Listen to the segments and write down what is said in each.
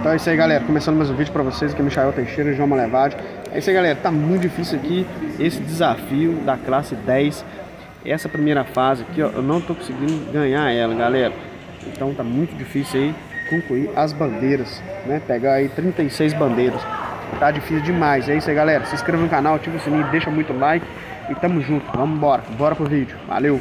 Então é isso aí, galera. Começando mais um vídeo pra vocês aqui, é Michael Teixeira, João Malevade. É isso aí, galera. Tá muito difícil aqui esse desafio da classe 10. Essa primeira fase aqui, ó, eu não tô conseguindo ganhar ela, galera. Então tá muito difícil aí concluir as bandeiras, né? Pegar aí 36 bandeiras. Tá difícil demais. É isso aí, galera. Se inscreva no canal, ativa o sininho, deixa muito like. E tamo junto. Vamos embora. Bora pro vídeo. Valeu!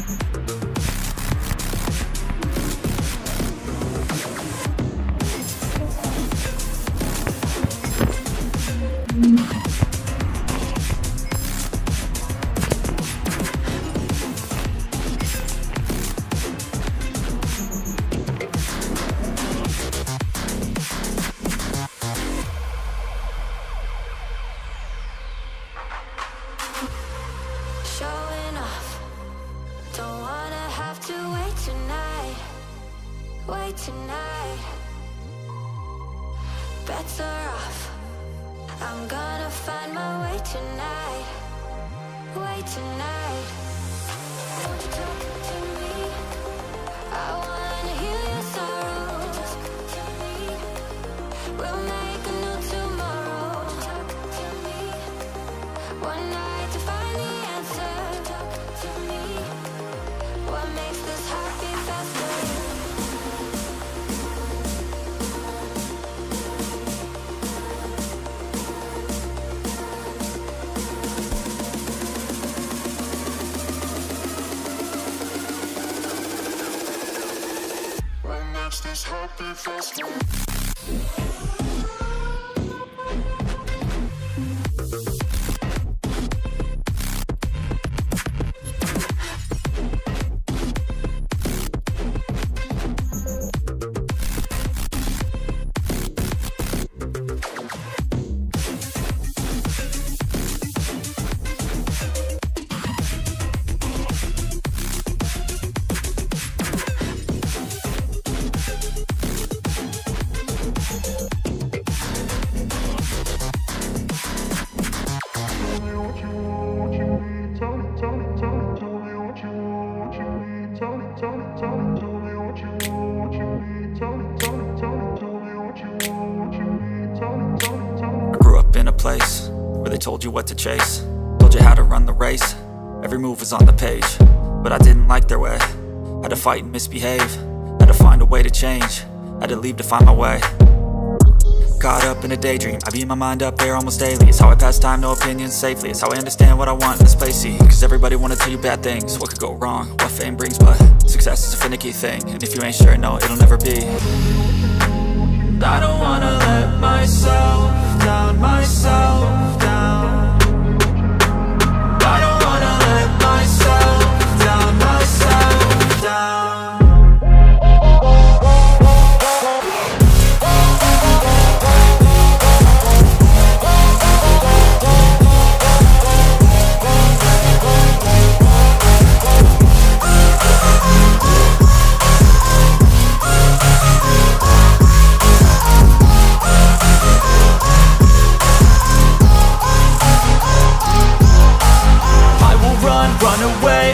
Mm-hmm. Tonight. Better off. I'm gonna find my way tonight. Wait tonight. Talk to me? I wanna your. Talk to me. We'll make a new tomorrow. Talk to me. One night to find the answer. Talk to me. What makes this heart Makes this heart place where they told you what to chase, told you how to run the race. Every move was on the page, but I didn't like their way. Had to fight and misbehave, had to find a way to change, had to leave to find my way. Caught up in a daydream, I beat my mind up there almost daily. It's how I pass time, no opinions safely. It's how I understand what I want in this place. See, cause everybody wanna tell you bad things. What could go wrong, what fame brings, but success is a finicky thing. And if you ain't sure, no, it'll never be. I don't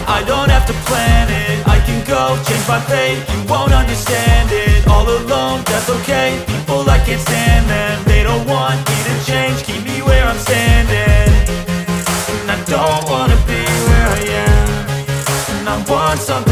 I don't have to plan it. I can go change my fate. You won't understand it. All alone, that's okay. People, I can't stand them They don't want me to change. Keep me where I'm standing. And I don't wanna be where I am. And I want something